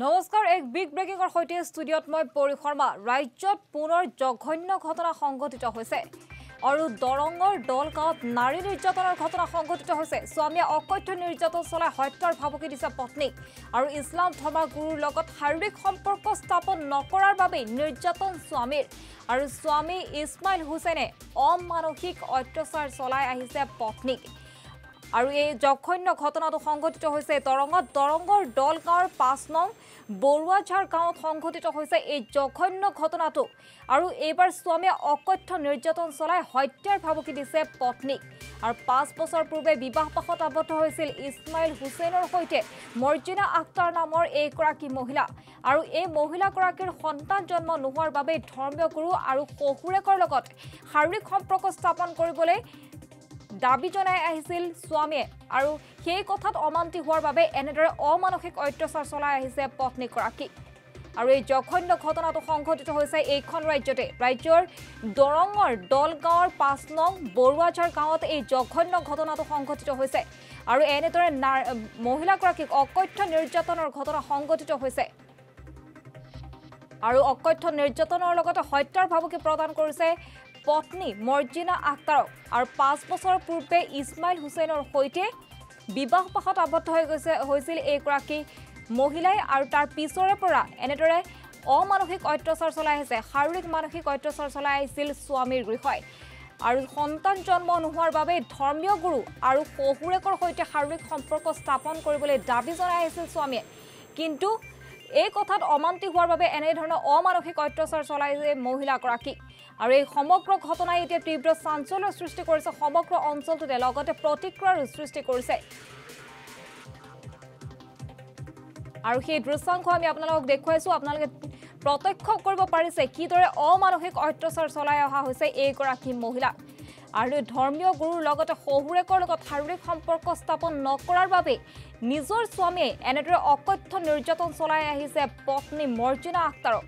নমস্কাৰ এক বিগ ব্ৰেকিঙৰ সৈতে ষ্টুডিঅ'ত মই পৰি শৰ্মা। ৰাজ্যত পুনৰ জঘন্য ঘটনা সংঘটিত হৈছে। আৰু দৰঙৰ দলগাঁৱত নাৰী নিৰ্যাতনৰ ঘটনা সংঘটিত হৈছে। স্বামীয়ে অকথ্য নিৰ্যাতন চলাই হত্যাৰ ভাবুকি দিছে পত্নীক আৰু ইছলাম ধৰ্মগুৰুৰ লগত শাৰীৰিক সম্পৰ্ক স্থাপন নকৰাৰ বাবেই নিৰ্যাতন স্বামীৰ। আৰু স্বামী ইছমাইল হুছেইনে অমানসিক অত্যাচাৰ চলাই আহিছে পত্নীক। আৰু এই জঘন্য ঘটনাটো সংঘটিত হৈছে দৰঙত দৰঙৰ দলগাঁৱৰ পাঁচ নং বৰুৱাঝাৰ গাঁৱত সংঘটিত হৈছে এই জঘন্য ঘটনাটো। আৰু এইবাৰ স্বামীয়ে অকথ্য নিৰ্যাতন চলাই হত্যাৰ ভাবুকি দিছে পত্নীক। আৰু পাঁচ বছৰ পূৰ্বে বিবাহপাশত আবদ্ধ হৈছিল ইছমাইল হুছেইনৰ সৈতে মৰ্জিনা আখতাৰ নামৰ এইগৰাকী মহিলা। আৰু এই মহিলাগৰাকীৰ সন্তান জন্ম নোহোৱাৰ বাবে ধৰ্মীয় গুৰু আৰু শহুৰেকৰ লগত শাৰীৰিক সম্পৰ্ক স্থাপন কৰিবলৈ দাবী জনাই আহিছিল স্বামীয়ে। আৰু সেই কথাত অমান্তি হোৱাৰ বাবে এনেদৰে অমানসিক অত্যাচাৰ চলাই আহিছে পত্নীগৰাকী। আৰু এই জঘন্য ঘটনাটো সংঘটিত হৈছে এইখন ৰাজ্যতে। ৰাজ্যৰ দৰঙৰ দলগাঁৱৰ পাঁচ নং বৰুৱাঝাৰ গাঁৱত এই জঘন্য ঘটনাটো সংঘটিত হৈছে। আৰু এনেদৰে মহিলাগৰাকীক অকথ্য নিৰ্যাতনৰ ঘটনা সংঘটিত হৈছে। আৰু অকথ্য নিৰ্যাতনৰ লগতে হত্যাৰ ভাবুকি প্ৰদান কৰিছে পত্নী মৰ্জিনা আখতাৰক আৰু পাঁচ বছৰ পূৰ্বে ইছমাইল হুছেইনৰ সৈতে বিবাহপাশত আবদ্ধ হৈ গৈছে হৈছিল এইগৰাকী মহিলাই আৰু তাৰ পিছৰে পৰা এনেদৰে অমানসিক অত্যাচাৰ চলাই আহিছে। শাৰীৰিক মানসিক অত্যাচাৰ চলাই আহিছিল স্বামীৰ গৃহই। আৰু সন্তান জন্ম নোহোৱাৰ বাবে ধৰ্মীয় গুৰু আৰু শহুৰেকৰ সৈতে শাৰীৰিক সম্পৰ্ক স্থাপন কৰিবলৈ দাবী জনাই আহিছিল স্বামীয়ে। কিন্তু এই কথাত অমান্তি হোৱাৰ বাবে এনেধৰণৰ অমানসিক অত্যাচাৰ চলাইছে মহিলাগৰাকীক আৰু এই সমগ্ৰ ঘটনাই এতিয়া তীব্ৰ চাঞ্চল্যৰ সৃষ্টি কৰিছে। সমগ্ৰ অঞ্চলটোতে লগতে প্ৰতিক্ৰিয়াৰো সৃষ্টি কৰিছে। আৰু সেই দৃশ্যাংশ আমি আপোনালোকক দেখুৱাইছোঁ। আপোনালোকে প্ৰত্যক্ষ কৰিব পাৰিছে কিদৰে অমানসিক অত্যাচাৰ চলাই অহা হৈছে এইগৰাকী মহিলা। আৰু ধৰ্মীয় গুৰুৰ লগতে শহুৰেকৰ লগত শাৰীৰিক সম্পৰ্ক স্থাপন নকৰাৰ বাবে নিজৰ স্বামীয়ে এনেদৰে অকথ্য নিৰ্যাতন চলাই আহিছে পত্নী মৰ্জিনা আখতাৰক।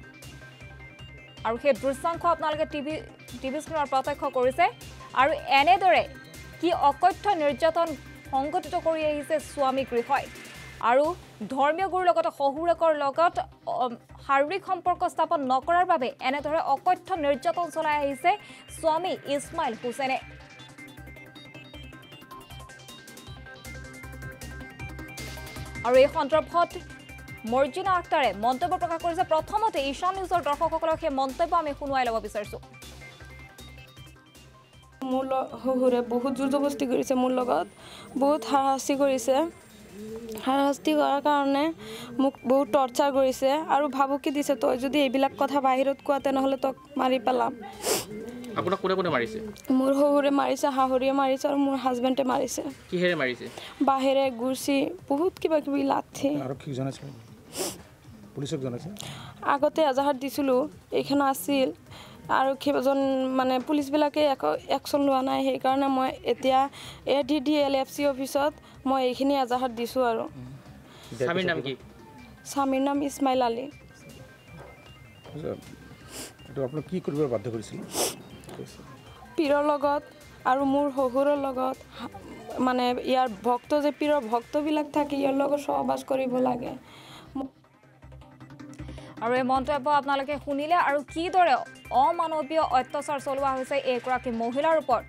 আৰু সেই দৃশ্যাংশ আপোনালোকে টিভি টিভি স্ক্ৰীণত প্ৰত্যক্ষ কৰিছে। আৰু এনেদৰে কি অকথ্য নিৰ্যাতন সংঘটিত কৰি আহিছে স্বামী গৃহই। আৰু ধৰ্মীয় গুৰুৰ লগতে শহুৰেকৰ লগত শাৰীৰিক সম্পৰ্ক স্থাপন নকৰাৰ বাবে এনেদৰে অকথ্য নিৰ্যাতন চলাই আহিছে স্বামী ইছমাইল হুছেইনে আৰু এই সন্দৰ্ভত মৰ্জিনা আখতাৰে মন্তব্য প্ৰকাশ কৰিছে প্ৰথমতে ঈশান নিউজৰ দৰ্শকসকলক সেই মন্তব্য আমি শুনুৱাই ল'ব বিচাৰিছোঁ। মোৰ শহুৰে বহুত জোৰ জবস্তি কৰিছে মোৰ লগত বহুত হাৰাশাস্তি কৰিছে। হাৰাশাস্তি কৰাৰ কাৰণে মোক বহুত টৰ্চাৰ কৰিছে আৰু ভাবুকি দিছে তই যদি এইবিলাক কথা বাহিৰত কোৱা তেনেহ'লে তোক মাৰি পেলাম। আপোনাক কোনে কোনে মাৰিছে? মোৰ শহুৰে মাৰিছে শাহুৰিয়ে মাৰিছে আৰু মোৰ হাজবেণ্ডে মাৰিছে। কিহেৰে মাৰিছে? বাহিৰে গুৰচি বহুত কিবা কিবি লাঠি। পুলিচক জনাইছে আগতে এজাহাৰ দিছিলোঁ এইখনো আছিল। আৰক্ষীজন মানে পুলিচবিলাকে একো একশ্যন লোৱা নাই সেইকাৰণে মই এতিয়া A D D L F C অফিচত মই এইখিনি এজাহাৰ দিছোঁ আৰু। স্বামীৰ নাম কি? স্বামীৰ নাম ইছমাইল আলী। আপোনাক কি কৰিব বাধ্য কৰিছিল? পীৰৰ লগত আৰু মোৰ শহুৰৰ লগত মানে ইয়াৰ ভক্ত যে পীৰৰ ভক্তবিলাক থাকে ইয়াৰ লগত সহবাস কৰিব লাগে। আৰু এই মন্তব্য আপোনালোকে শুনিলে আৰু কিদৰে অমানৱীয় অত্যাচাৰ চলোৱা হৈছে এইগৰাকী মহিলাৰ ওপৰত?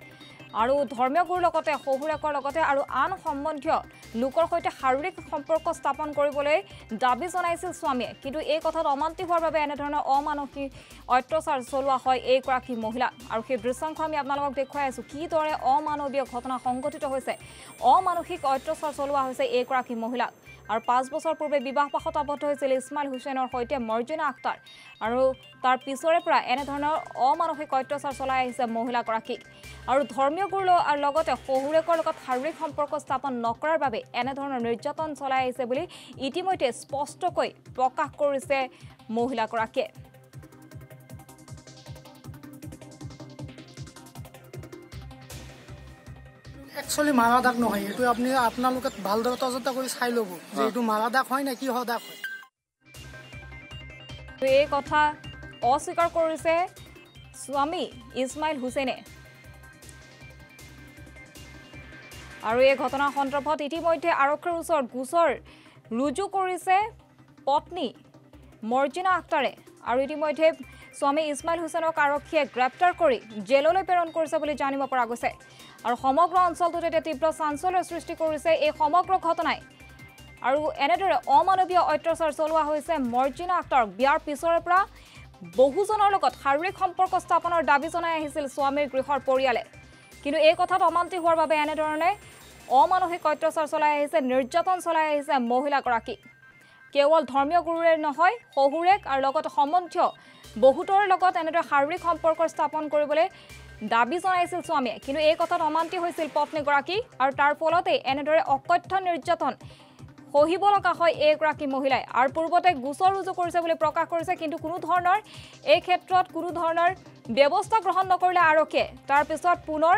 আৰু ধৰ্মীয় গুৰুৰ লগতে শহুৰেকৰ লগতে আৰু আন সম্বন্ধীয় লোকৰ সৈতে শাৰীৰিক সম্পৰ্ক স্থাপন কৰিবলৈ দাবী জনাইছিল স্বামীয়ে। কিন্তু এই কথাত অমান্তি হোৱাৰ বাবে এনেধৰণৰ অমানসিক অত্যাচাৰ চলোৱা হয় এইগৰাকী মহিলা। আৰু সেই দৃশ্যাংশ আমি আপোনালোকক দেখুৱাই আছোঁ কিদৰে অমানৱীয় ঘটনা সংঘটিত হৈছে অমানসিক অত্যাচাৰ চলোৱা হৈছে এইগৰাকী মহিলাক। আৰু পাঁচ বছৰ পূৰ্বে বিবাহপাশত আবদ্ধ হৈছিল ইছমাইল হুছেইনৰ সৈতে মৰ্জিনা আখতাৰ। আৰু তাৰ পিছৰে পৰা এনেধৰণৰ অমানসিক অত্যাচাৰ চলাই আহিছে মহিলাগৰাকীক। আৰু ধৰ্মীয় গুৰুৰ ল- আৰু লগতে শহুৰেকৰ লগত শাৰীৰিক সম্পৰ্ক স্থাপন নকৰাৰ বাবে এনেধৰণৰ নিৰ্যাতন চলাই আহিছে বুলি ইতিমধ্যে স্পষ্টকৈ প্ৰকাশ কৰিছে মহিলাগৰাকীয়ে। একচুৱেলি মাৰা দাগ নহয় এইটো আপুনি আপোনালোকে ভালদৰে তদন্ত কৰি চাই ল'ব যে এইটো মাৰা দাগ হয় নে কি হয়। দাগ হয় এই কথা অস্বীকাৰ কৰিছে স্বামী ইছমাইল হুছেইনে। আৰু এই ঘটনা সন্দৰ্ভত ইতিমধ্যে আৰক্ষীৰ ওচৰত গোচৰ ৰুজু কৰিছে পত্নী মৰ্জিনা আক্তাৰে আৰু ইতিমধ্যে স্বামী ইছমাইল হুছেইনক আৰক্ষীয়ে গ্ৰেপ্তাৰ কৰি জেললৈ প্ৰেৰণ কৰিছে বুলি জানিব পৰা গৈছে। আৰু সমগ্ৰ অঞ্চলটোত এতিয়া তীব্ৰ চাঞ্চল্যৰ সৃষ্টি কৰিছে এই সমগ্ৰ ঘটনাই। আৰু এনেদৰে অমানৱীয় অত্যাচাৰ চলোৱা হৈছে মৰ্জিনা আক্তাৰক বিয়াৰ পিছৰে পৰা বহুজনৰ লগত শাৰীৰিক সম্পৰ্ক স্থাপনৰ দাবী জনাই আহিছিল স্বামীৰ গৃহৰ পৰিয়ালে। কিন্তু এই কথাত অমান্তি হোৱাৰ বাবে এনেধৰণে অমানসিক অত্যাচাৰ চলাই আহিছে নিৰ্যাতন চলাই আহিছে মহিলাগৰাকী। কেৱল ধৰ্মীয় গুৰুৰে নহয় শহুৰেক আৰু লগতে সম্বন্ধীয় বহুতৰে লগত এনেদৰে শাৰীৰিক সম্পৰ্ক স্থাপন কৰিবলৈ দাবী জনাইছিল স্বামীয়ে। কিন্তু এই কথাত অমান্তি হৈছিল পত্নীগৰাকী আৰু তাৰ ফলতেই এনেদৰে অকথ্য নিৰ্যাতন সহিব লগা হয় এইগৰাকী মহিলাই। আৰু পূৰ্বতে গোচৰ ৰুজু কৰিছে বুলি প্ৰকাশ কৰিছে কিন্তু কোনো ধৰণৰ এই ক্ষেত্ৰত কোনো ধৰণৰ ব্যৱস্থা গ্ৰহণ নকৰিলে আৰক্ষীয়ে। তাৰপিছত পুনৰ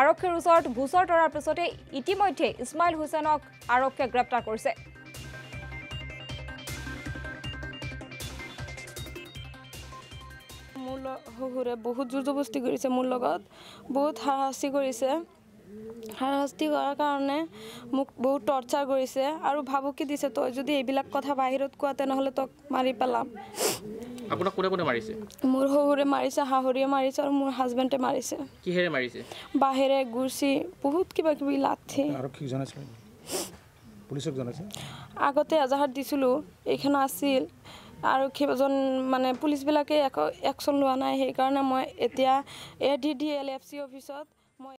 আৰক্ষীৰ ওচৰত গোচৰ তৰাৰ পিছতে ইতিমধ্যে ইছমাইল হুছেইনক আৰক্ষীয়ে গ্ৰেপ্তাৰ কৰিছে। মোৰ শহুৰে বহুত জোৰ জবস্তি কৰিছে মোৰ লগত বহুত হাৰাশাস্তি কৰিছে। হাৰাশাস্তি কৰাৰ কাৰণে মোক বহুত টৰ্চাৰ কৰিছে আৰু ভাবুকি দিছে তই যদি এইবিলাক কথা বাহিৰত কোৱা তেনেহ'লে তোক মাৰি পেলাম। আপোনাক কোনে কোনে মাৰিছে? মোৰ শহুৰে মাৰিছে শাহুৰিয়ে মাৰিছে আৰু মোৰ হাজবেণ্ডে মাৰিছে। কিহেৰে মাৰিছে? বাহিৰে গুৰচি বহুত কিবা কিবি লাঠি পুলিচক জনাইছে আগতে এজাহাৰত দিছিলোঁ এইখন আছিল। আৰক্ষীজন মানে পুলিচবিলাকে একো একশ্যন লোৱা নাই সেইকাৰণে মই এতিয়া A D D L F C অফিচত